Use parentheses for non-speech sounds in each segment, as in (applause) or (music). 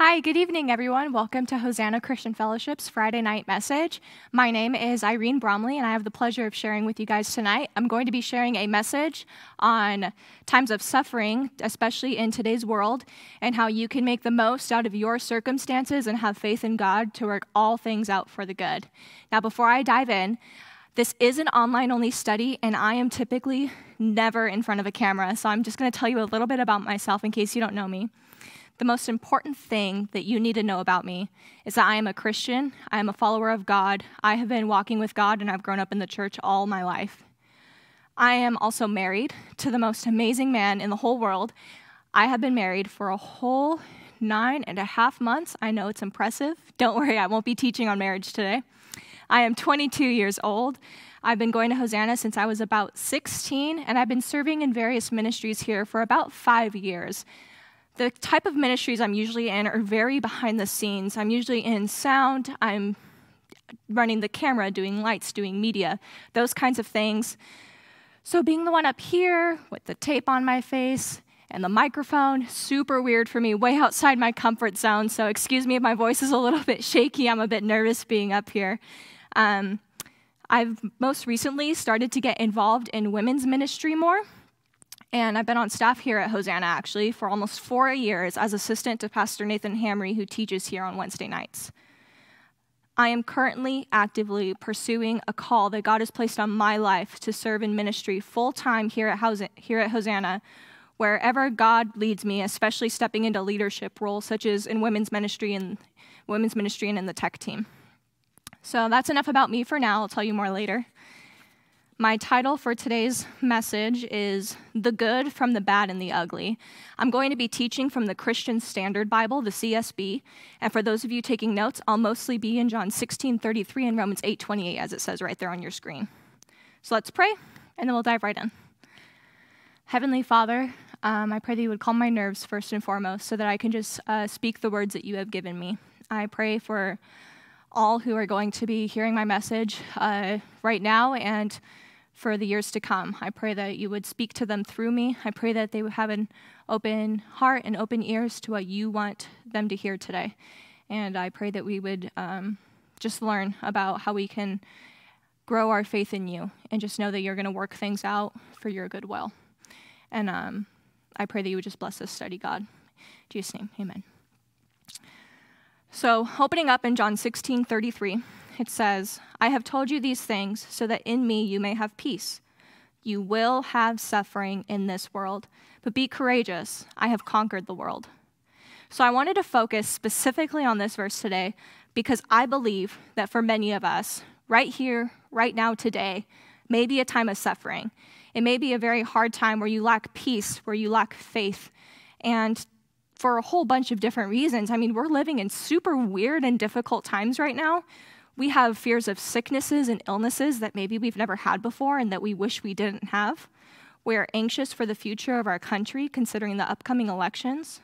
Hi, good evening, everyone. Welcome to Hosanna Christian Fellowship's Friday night message. My name is Irene Bromley, and I have the pleasure of sharing with you guys tonight. I'm going to be sharing a message on times of suffering, especially in today's world, and how you can make the most out of your circumstances and have faith in God to work all things out for the good. Now, before I dive in, this is an online only study, and I am typically never in front of a camera, so I'm just going to tell you a little bit about myself in case you don't know me the most important thing that you need to know about me is that I am a Christian, I am a follower of God, I have been walking with God, and I've grown up in the church all my life. I am also married to the most amazing man in the whole world. I have been married for a whole nine and a half months. I know it's impressive. Don't worry, I won't be teaching on marriage today. I am 22 years old. I've been going to Hosanna since I was about 16, and I've been serving in various ministries here for about five years the type of ministries I'm usually in are very behind the scenes. I'm usually in sound, I'm running the camera, doing lights, doing media, those kinds of things. So, being the one up here with the tape on my face and the microphone, super weird for me, way outside my comfort zone. So, excuse me if my voice is a little (laughs) bit shaky. I'm a bit nervous being up here. Um, I've most recently started to get involved in women's ministry more. And I've been on staff here at Hosanna actually for almost four years as assistant to Pastor Nathan Hamry, who teaches here on Wednesday nights. I am currently actively pursuing a call that God has placed on my life to serve in ministry full time here at, here at Hosanna, wherever God leads me, especially stepping into leadership roles such as in women's ministry and women's ministry and in the tech team. So that's enough about me for now. I'll tell you more later. My title for today's message is The Good from the Bad and the Ugly. I'm going to be teaching from the Christian Standard Bible, the CSB, and for those of you taking notes, I'll mostly be in John 16:33 and Romans 8:28 as it says right there on your screen. So let's pray and then we'll dive right in. Heavenly Father, um, I pray that you would calm my nerves first and foremost so that I can just uh, speak the words that you have given me. I pray for all who are going to be hearing my message uh, right now and for the years to come. I pray that you would speak to them through me. I pray that they would have an open heart and open ears to what you want them to hear today. And I pray that we would um, just learn about how we can grow our faith in you and just know that you're going to work things out for your good will. And um, I pray that you would just bless this study, God. In Jesus' name, amen. So, opening up in John 16 33 it says, I have told you these things so that in me you may have peace. You will have suffering in this world, but be courageous. I have conquered the world. So I wanted to focus specifically on this verse today because I believe that for many of us, right here, right now, today, may be a time of suffering. It may be a very hard time where you lack peace, where you lack faith. And for a whole bunch of different reasons. I mean, we're living in super weird and difficult times right now we have fears of sicknesses and illnesses that maybe we've never had before and that we wish we didn't have. We're anxious for the future of our country, considering the upcoming elections.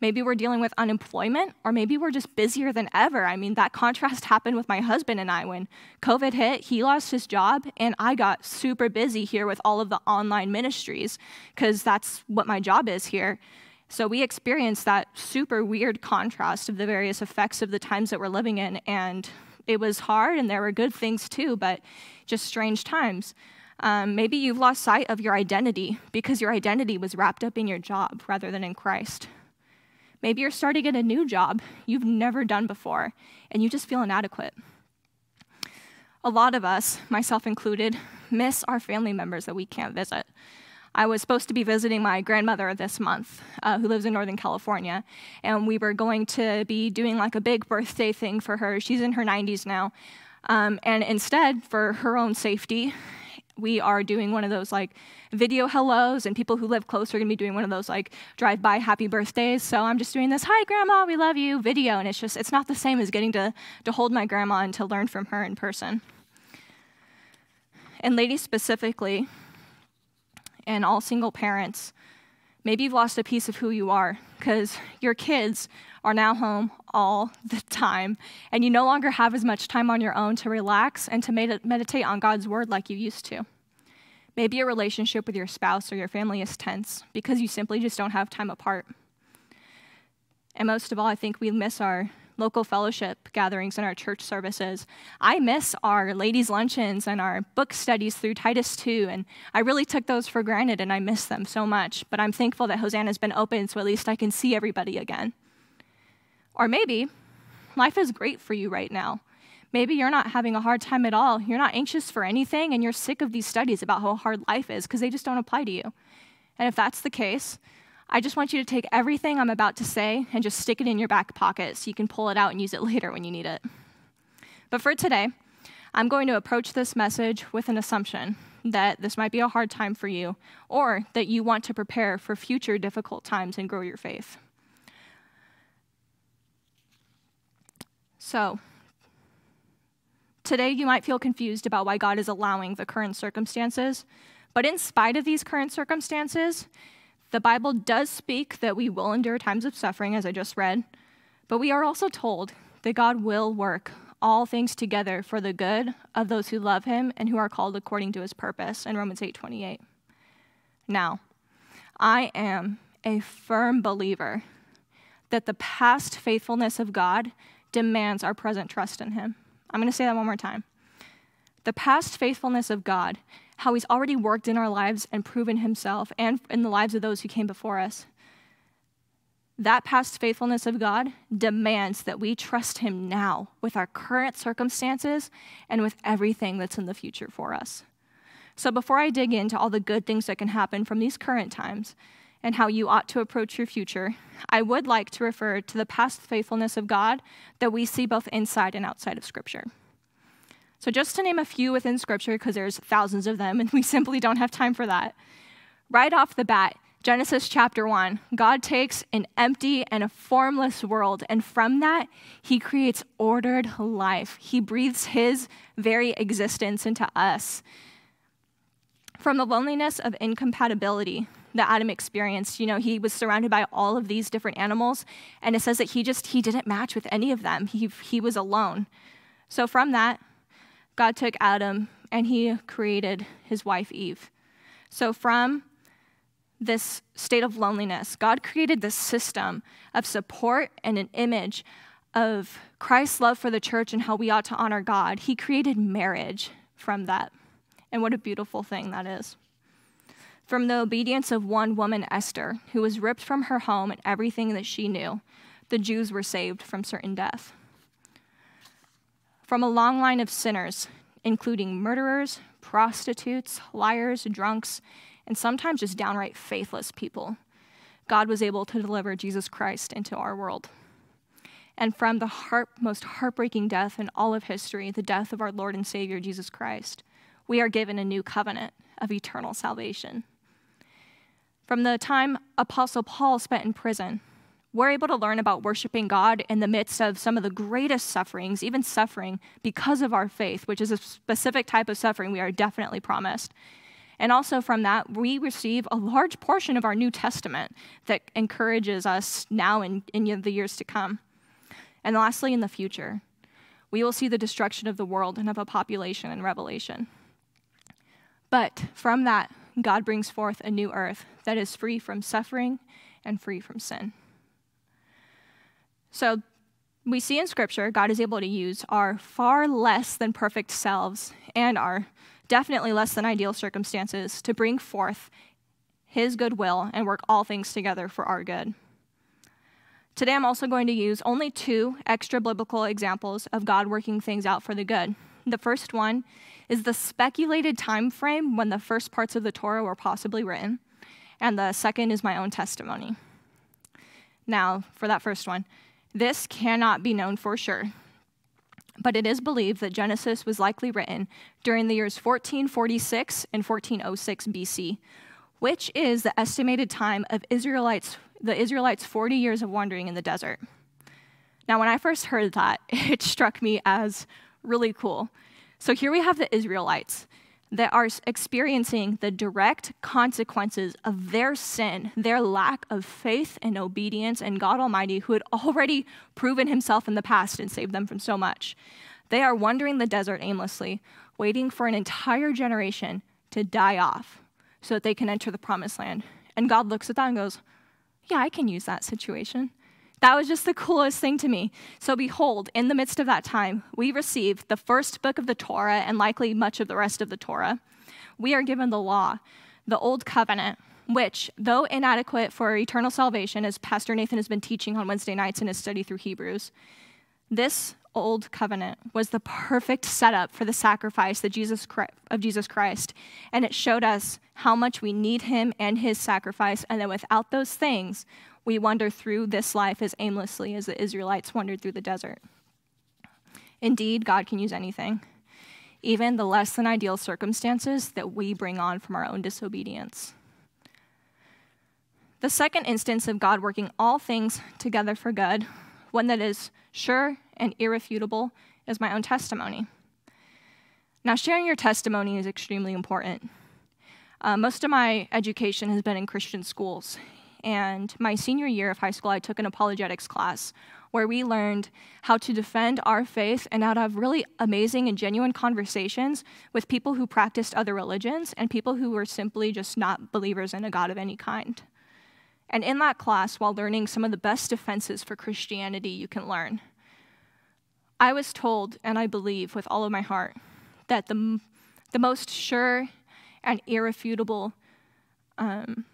Maybe we're dealing with unemployment, or maybe we're just busier than ever. I mean, that contrast (laughs) happened with my husband and I when COVID hit. He lost his job, and I got super busy here with all of the online ministries because that's what my job is here. So we experienced that super weird contrast of the various effects of the times that we're living in, and it was hard and there were good things too, but just strange times. Um, maybe you've lost sight of your identity because your identity was wrapped up in your job rather than in Christ. Maybe you're starting at a new job you've never done before and you just feel inadequate. A lot of us, myself included, miss our family members that we can't visit. I was supposed to be visiting my grandmother this month, uh, who lives in Northern California, and we were going to be doing like a big birthday thing for her. She's in her 90s now. Um, and instead, for her own safety, we are doing one of those like video hellos, and people who live close are gonna be doing one of those like drive by happy birthdays. So I'm just doing this, hi, grandma, we love you video, and it's just, it's not the same as getting to, to hold my grandma and to learn from her in person. And ladies specifically, and all single parents, maybe you've lost a piece of who you are because your kids are now home all the time, and you no longer have as much time on your own to relax and to med- meditate on God's word like you used to. Maybe your relationship with your spouse or your family is tense because you simply just don't have time apart. And most of all, I think we miss our local fellowship gatherings and our church services. I miss our ladies' luncheons and our book studies through Titus 2, and I really took those for granted and I miss them so much. But I'm thankful that Hosanna's been open so at least I can see everybody again. Or maybe life is great for you right now. Maybe you're not having a hard time at all. You're not anxious for anything, and you're sick of these studies about how hard life is because they just don't apply to you. And if that's the case, I just want you to take everything I'm about to say and just stick it in your back pocket so you can pull it out and use it (laughs) later when you need it. But for today, I'm going to approach this message with an assumption that this might be a hard time for you or that you want to prepare for future difficult times and grow your faith. So, today you might feel confused about why God is allowing the current circumstances, but in spite of these current circumstances, the Bible does speak that we will endure times of suffering, as I just read, but we are also told that God will work all things together for the good of those who love him and who are called according to his purpose in Romans 8:28. Now, I am a firm believer that the past faithfulness of God demands our present trust in him. I'm going to say that one more time. The past faithfulness of God how he's already worked in our lives and proven himself and in the lives of those who came before us. That past faithfulness of God demands that we trust him now with our current circumstances and with everything that's in the future for us. So, before I dig into all the good things that can happen from these current times and how you ought to approach your future, I would like to refer to the past faithfulness of God that we see both inside and outside of Scripture. So, just to name a few within Scripture, because there's thousands of them, and (laughs) we simply don't have time for that. Right off the bat, Genesis chapter 1, God takes an empty and a formless world, and from that, he creates ordered life. He breathes his very existence into us. From the loneliness of incompatibility that Adam experienced, you know, he was surrounded by all of these different animals, and it says that he just he didn't match with any of them. He he was alone. So from that, God took Adam and he created his wife Eve. So, from this state of loneliness, God created this system of support and an image of Christ's love for the church and how we ought to honor God. He created marriage from that. And what a beautiful thing that is. From the obedience of one woman, Esther, who was ripped from her home and everything that she knew, the Jews were saved from certain death from a long line of sinners, including murderers, prostitutes, liars, drunks, and sometimes just downright faithless people. God was able to deliver Jesus Christ into our world. And from the heart, most heartbreaking death in all of history, the death of our Lord and Savior Jesus Christ, we are given a new covenant of eternal salvation. From the time Apostle Paul spent in prison, we're able to learn about worshiping God in the midst of some of the greatest sufferings, even suffering because of our faith, which is a specific type of suffering we are definitely promised. And also from that, we receive a large portion of our New Testament that encourages us now and in, in the years to come. And lastly, in the future, we will see the destruction of the world and of a population in Revelation. But from that, God brings forth a new earth that is free from suffering and free from sin. So we see in Scripture, God is able to use our far less than perfect selves and our definitely less than ideal circumstances to bring forth His goodwill and work all things together for our good. Today, I'm also going to use only two extra biblical examples of God working things out for the good. The first one is the speculated time frame when the first parts of the Torah were possibly written, and the second is my own testimony. Now, for that first one, this cannot be known for sure, but it is believed that Genesis was likely written during the years 1446 and 1406 BC, which is the estimated time of Israelites, the Israelites' 40 years of wandering in the desert. Now, when I first heard that, (laughs) it struck me as really cool. So here we have the Israelites that are experiencing the direct consequences of their sin, their lack of faith and obedience in God Almighty, who had already proven himself in the past and saved them from so much. They are wandering the desert aimlessly, waiting for an entire generation to die off so that they can enter the promised land. And God looks at that and goes, Yeah, I can use that situation. That was just the coolest thing to me. So, behold, in the midst of that time, we received the first book of the Torah and likely much of the rest of the Torah. We are given the law, the old covenant, which, though inadequate for eternal salvation, as Pastor Nathan has been teaching on Wednesday nights in his study through Hebrews, this old covenant was the perfect setup for the sacrifice Jesus Christ, of Jesus Christ. And it showed us how much we need him and his sacrifice, and that without those things, we wander through this life as aimlessly as the Israelites wandered through the desert. Indeed, God can use anything, even the less than ideal circumstances that we bring on from our own disobedience. The second instance of God working all things together for good, one that is sure and irrefutable, is my own testimony. Now, sharing your testimony is extremely important. Uh, most of my education has been in Christian schools, and my senior year of high school, I took an apologetics class where we learned how to defend our faith and how to have really amazing and genuine conversations with people who practiced other religions and people who were simply just not believers in a God of any kind. And in that class, while learning some of the best defenses for Christianity you can learn, I was told, and I believe with all of my heart, that the, the most sure and irrefutable um,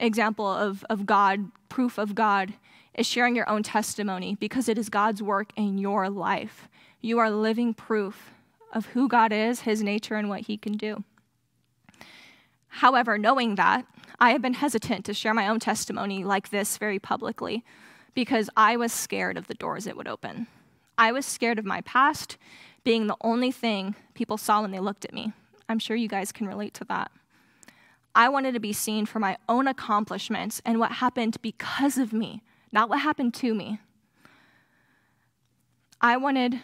example of, of God, proof of God, is sharing your own testimony because it is God's work in your life. You are living proof of who God is, his nature, and what he can do. However, knowing that, I have been hesitant to share my own testimony like this very publicly because I was scared of the doors it would open. I was scared of my past being the only thing people saw when they looked at me. I'm sure you guys can relate to that. I wanted to be seen for my own accomplishments and what happened because of me, not what happened to me. I wanted,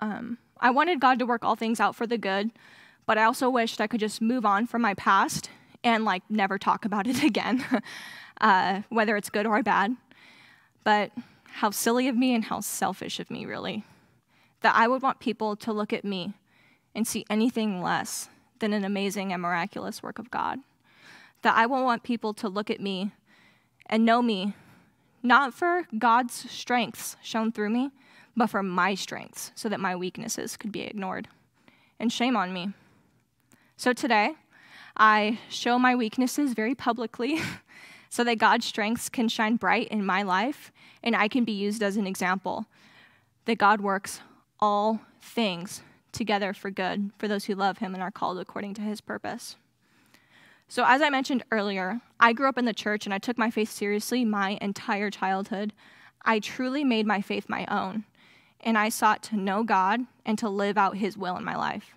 um, I wanted God to work all things out for the good, but I also wished I could just move on from my past and like never talk about it (laughs) again, uh, whether it's good or bad. But how silly of me and how selfish of me, really. That I would want people to look at me and see anything less than an amazing and miraculous work of God. That I will want people to look at me and know me, not for God's strengths shown through me, but for my strengths, so that my weaknesses could be ignored. And shame on me. So today, I show my weaknesses very publicly (laughs) so that God's strengths can shine bright in my life and I can be used as an example that God works all things together for good for those who love him and are called according to his purpose. So, as I mentioned earlier, I grew up in the church and I took my faith seriously my entire childhood. I truly made my faith my own, and I sought to know God and to live out his will in my life.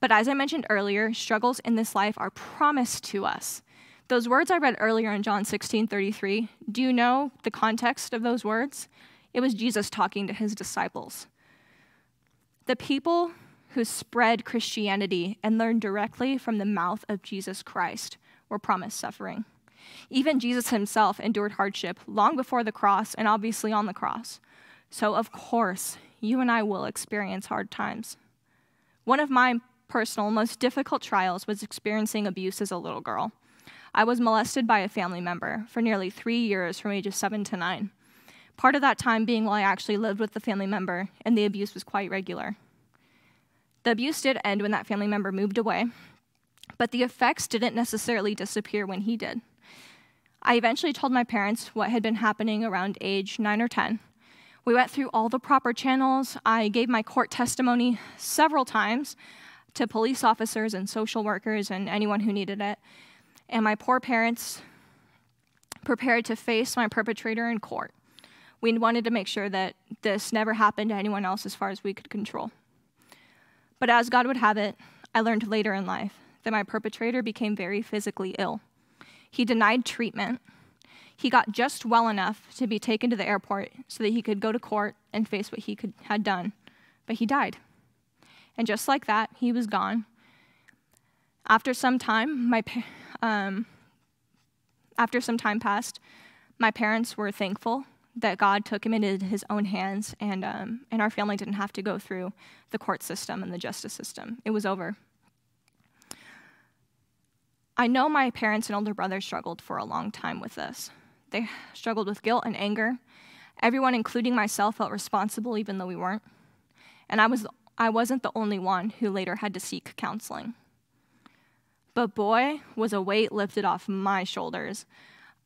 But as I mentioned earlier, struggles in this life are promised to us. Those words I read earlier in John 16 33, do you know the context of those words? It was Jesus talking to his disciples. The people who spread Christianity and learned directly from the mouth of Jesus Christ were promised suffering. Even Jesus himself endured hardship long before the cross and obviously on the cross. So, of course, you and I will experience hard times. One of my personal, most difficult trials was experiencing abuse as a little girl. I was molested by a family member for nearly three years from ages seven to nine. Part of that time being while I actually lived with the family member, and the abuse was quite regular. The abuse did end when that family member moved away, but the effects didn't necessarily disappear when he did. I eventually told my parents what had been happening around age 9 or 10. We went through all the proper channels. I gave my court testimony several times to police officers and social workers and anyone who needed it. And my poor parents prepared to face my perpetrator in court. We wanted to make sure that this never happened to anyone else as far as we could control. But as God would have it, I learned later in life that my perpetrator became very physically ill. He denied treatment. He got just well enough to be taken to the airport so that he could go to court and face what he could, had done. But he died. And just like that, he was gone. After some time, my, um, after some time passed, my parents were thankful that God took him into his own hands, and, um, and our family didn't have to go through the court system and the justice system. It was over. I know my parents and older brother struggled for a long time with this. They struggled with guilt and anger. Everyone, including myself, felt responsible even though we weren't. And I, was, I wasn't the only one who later had to seek counseling. But boy, was a weight lifted off my shoulders.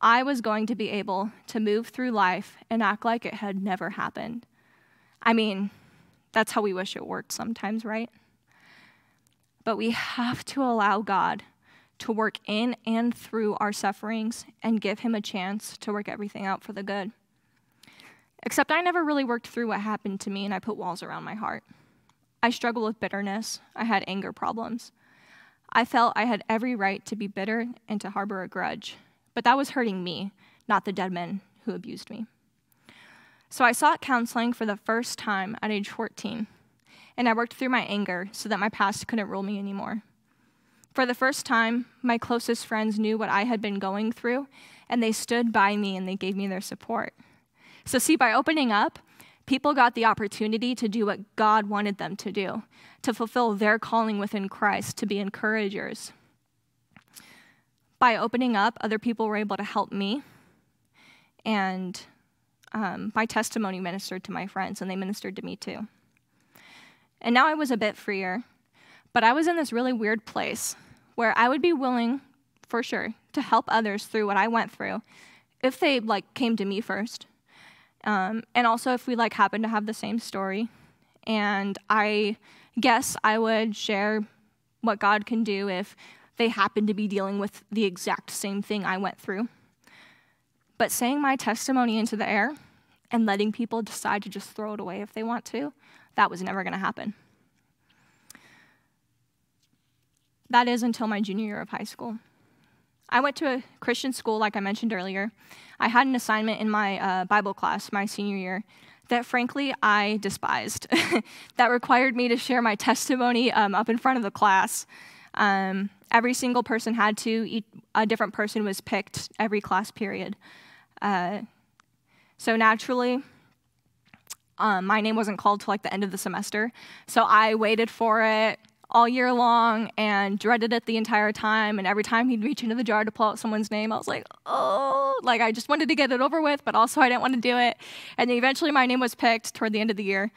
I was going to be able to move through life and act like it had never happened. I mean, that's how we wish it worked sometimes, right? But we have to allow God to work in and through our sufferings and give Him a chance to work everything out for the good. Except I never really worked through what happened to me and I put walls around my heart. I struggled with bitterness, I had anger problems. I felt I had every right to be bitter and to harbor a grudge, but that was hurting me, not the dead men who abused me. So I sought counseling for the first time at age 14, and I worked through my anger so that my past couldn't rule me anymore. For the first time, my closest friends knew what I had been going through, and they stood by me and they gave me their support. So, see, by opening up, people got the opportunity to do what God wanted them to do, to fulfill their calling within Christ, to be encouragers. By opening up, other people were able to help me, and um, my testimony ministered to my friends, and they ministered to me too. And now I was a bit freer, but I was in this really weird place where I would be willing, for sure, to help others through what I went through if they like came to me first. Um, and also if we like happened to have the same story. And I guess I would share what God can do if they happen to be dealing with the exact same thing I went through. But saying my testimony into the air and letting people decide to just throw it away if they want to, that was never going to happen. That is until my junior year of high school. I went to a Christian school, like I mentioned earlier. I had an assignment in my uh, Bible class my senior year that, frankly, I despised. (laughs) that required me to share my testimony um, up in front of the class. Um, every single person had to, a different person was picked every class period. Uh, so naturally, um, my name wasn't called till like the end of the semester. So I waited for it all year long and dreaded it the entire time. And every time he'd reach into the jar to pull out someone's name, I was like, oh, like I just wanted to get it over with, but also I didn't want to do it. And then eventually my name was picked toward the end of the year.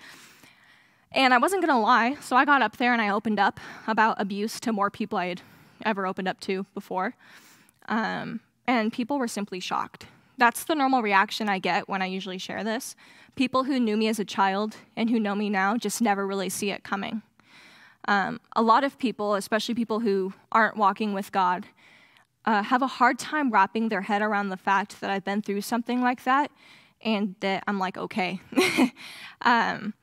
And I wasn't going to lie, so I got up there and I opened up about abuse to more people I had ever opened up to before. Um, and people were simply shocked. That's the normal reaction I get when I usually share this. People who knew me as a child and who know me now just never really see it coming. Um, a lot of people, especially people who aren't walking with God, uh, have a hard time wrapping their head around the fact that I've been through something like that and that I'm like, okay. (laughs) um,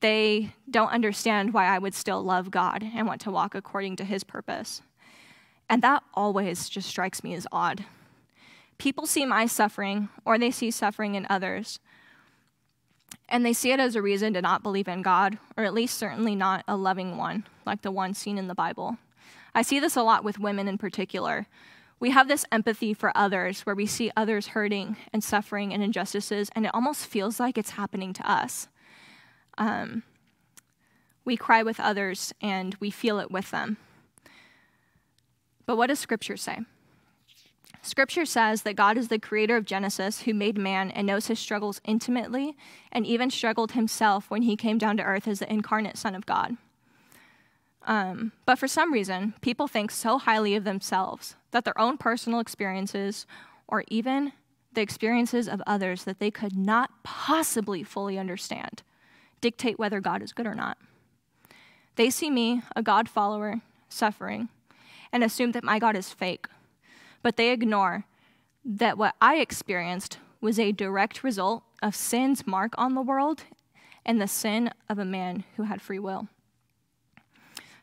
they don't understand why I would still love God and want to walk according to His purpose. And that always just strikes me as odd. People see my suffering or they see suffering in others, and they see it as a reason to not believe in God, or at least certainly not a loving one, like the one seen in the Bible. I see this a lot with women in particular. We have this empathy for others where we see others hurting and suffering and injustices, and it almost feels like it's happening to us. Um, we cry with others and we feel it with them. But what does Scripture say? Scripture says that God is the creator of Genesis who made man and knows his struggles intimately and even struggled himself when he came down to earth as the incarnate Son of God. Um, but for some reason, people think so highly of themselves that their own personal experiences or even the experiences of others that they could not possibly fully understand dictate whether God is good or not. They see me, a God follower, suffering, and assume that my God is fake but they ignore that what I experienced was a direct result of sin's mark on the world and the sin of a man who had free will.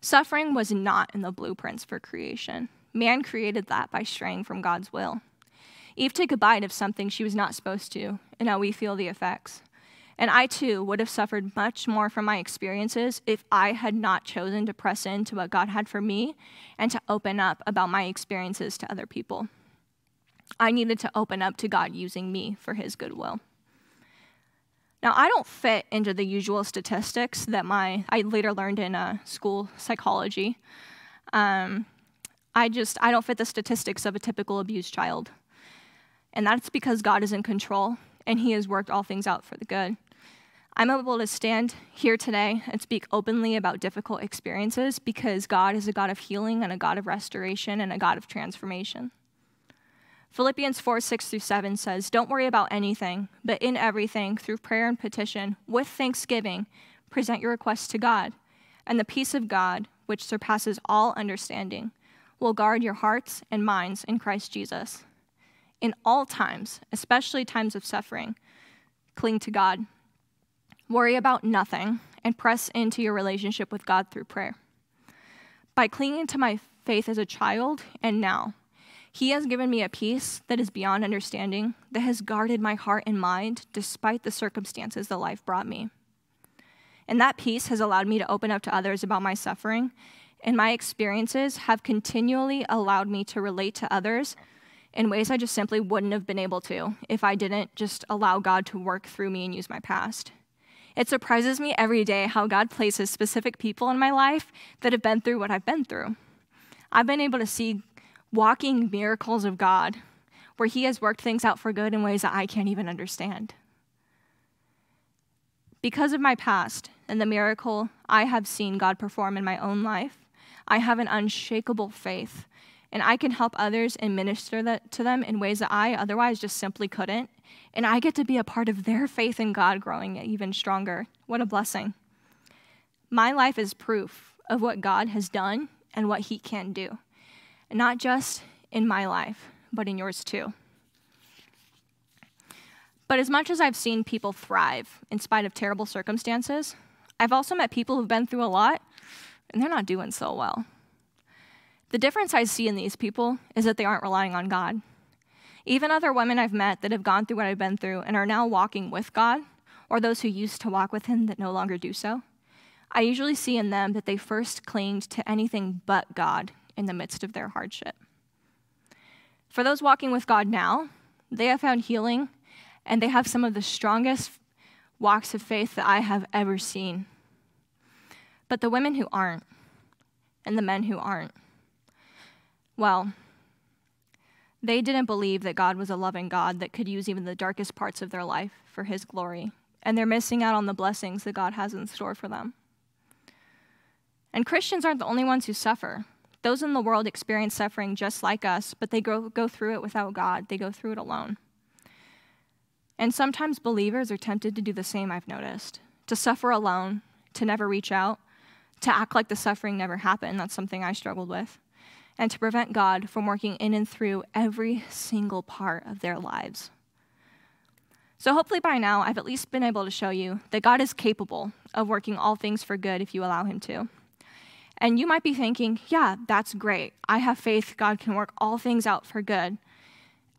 Suffering was not in the blueprints for creation. Man created that by straying from God's will. Eve took a bite of something she was not supposed to, and now we feel the effects. And I too would have suffered much more from my experiences if I had not chosen to press into what God had for me and to open up about my experiences to other people. I needed to open up to God using me for his goodwill. Now, I don't fit into the usual statistics that my I later learned in uh, school psychology. Um, I just I don't fit the statistics of a typical abused child. And that's because God is in control and He has worked all things out for the good. I'm able to stand here today and speak openly about difficult experiences because God is a God of healing and a God of restoration and a God of transformation. Philippians 4 6 through 7 says, Don't worry about anything, but in everything, through prayer and petition, with thanksgiving, present your requests to God. And the peace of God, which surpasses all understanding, will guard your hearts and minds in Christ Jesus. In all times, especially times of suffering, cling to God. Worry about nothing and press into your relationship with God through prayer. By clinging to my faith as a child and now, He has given me a peace that is beyond understanding, that has guarded my heart and mind despite the circumstances that life brought me. And that peace has allowed me to open up to others about my suffering, and my experiences have continually allowed me to relate to others in ways I just simply wouldn't have been able to if I didn't just allow God to work through me and use my past. It surprises me every day how God places specific people in my life that have been through what I've been through. I've been able to see walking miracles of God where He has worked things out for good in ways that I can't even understand. Because of my past and the miracle I have seen God perform in my own life, I have an unshakable faith, and I can help others and minister that to them in ways that I otherwise just simply couldn't and I get to be a part of their faith in God growing even stronger. What a blessing. My life is proof of what God has done and what He can do, not just in my life, but in yours too. But as much as I've seen people thrive in spite of terrible circumstances, I've also met people who've been through a lot and they're not doing so well. The difference I see in these people is that they aren't relying on God. Even other women I've met that have gone through what I've been through and are now walking with God, or those who used to walk with Him that no longer do so, I usually see in them that they first clinged to anything but God in the midst of their hardship. For those walking with God now, they have found healing and they have some of the strongest walks of faith that I have ever seen. But the women who aren't, and the men who aren't, well, they didn't believe that God was a loving God that could use even the darkest parts of their life for his glory. And they're missing out on the blessings that God has in store for them. And Christians aren't the only ones who suffer. Those in the world experience suffering just like us, but they go, go through it without God. They go through it alone. And sometimes believers are tempted to do the same, I've noticed to suffer alone, to never reach out, to act like the suffering never happened. That's something I struggled with and to prevent God from working in and through every single part of their lives. So, hopefully, by now, I've at least been able to show you that God is capable of working all things for good if you allow Him to. And you might be thinking, yeah, that's great. I have faith God can work all things out for good.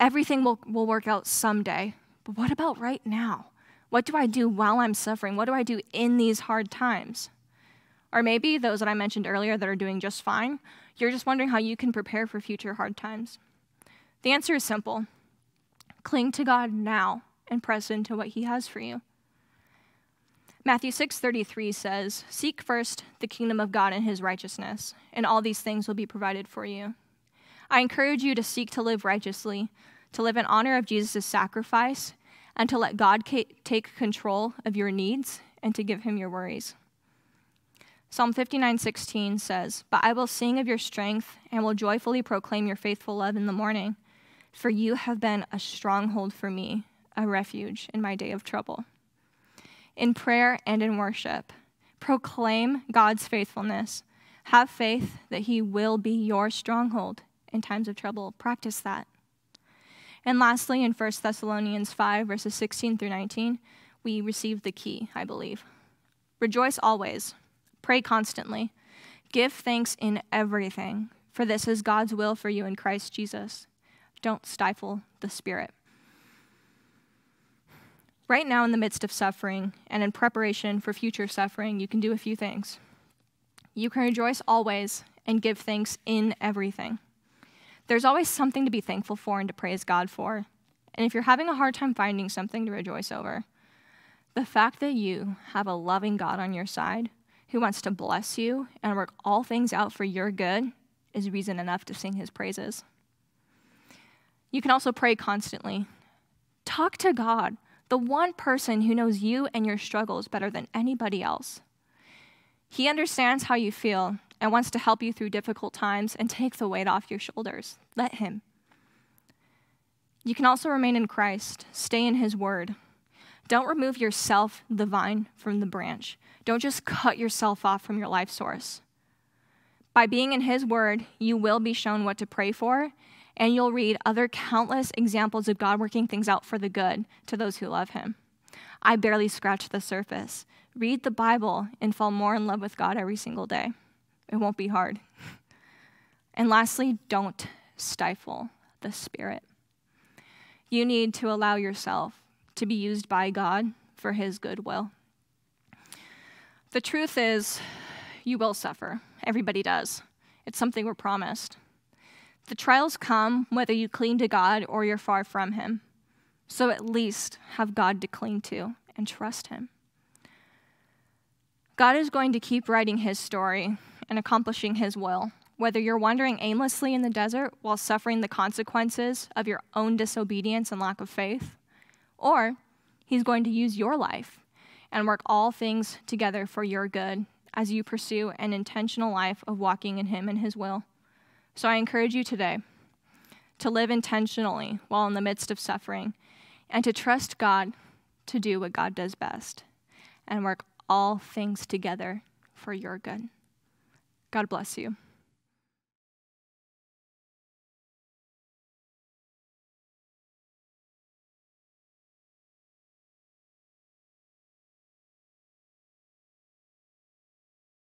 Everything will, will work out someday. But what about right now? What do I do while I'm suffering? What do I do in these hard times? Or maybe those that I mentioned earlier that are doing just fine you're just wondering how you can prepare for future hard times. The answer is simple cling to God now and press into what He has for you. Matthew 6:33 says, "Seek first the kingdom of God and his righteousness, and all these things will be provided for you." I encourage you to seek to live righteously, to live in honor of Jesus' sacrifice, and to let God take control of your needs and to give him your worries. Psalm 59:16 says, "But I will sing of your strength and will joyfully proclaim your faithful love in the morning, for you have been a stronghold for me, a refuge in my day of trouble." In prayer and in worship, proclaim God's faithfulness. Have faith that he will be your stronghold in times of trouble. Practice that. And lastly, in 1 Thessalonians 5, verses 16 through 19, we receive the key, I believe. Rejoice always Pray constantly. Give thanks in everything, for this is God's will for you in Christ Jesus. Don't stifle the Spirit. Right now, in the midst of suffering and in preparation for future suffering, you can do a few things. You can rejoice always and give thanks in everything. There's always something to be thankful for and to praise God for. And if you're having a hard time finding something to rejoice over, the fact that you have a loving God on your side who wants to bless you and work all things out for your good is reason enough to sing his praises. You can also pray constantly. Talk to God, the one person who knows you and your struggles better than anybody else. He understands how you feel and wants to help you through difficult times and take the weight off your shoulders. Let Him. You can also remain in Christ, stay in His Word. Don't remove yourself, the vine, from the branch. Don't just cut yourself off from your life source. By being in His Word, you will be shown what to pray for, and you'll read other countless examples of God working things out for the good to those who love Him. I barely scratched the surface. Read the Bible and fall more in love with God every single day. It won't be hard. (laughs) And lastly, don't stifle the Spirit. You need to allow yourself to be used by God for His good will. The truth is, you will suffer. Everybody does. It's something we're promised. The trials come whether you cling to God or you're far from Him. So at least have God to cling to and trust Him. God is going to keep writing His story and accomplishing His will, whether you're wandering aimlessly in the desert while suffering the consequences of your own disobedience and lack of faith, or He's going to use your life and work all things together for your good as you pursue an intentional life of walking in Him and His will. So I encourage you today to live intentionally while in the midst of suffering and to trust God to do what God does best and work all things together for your good. God bless you.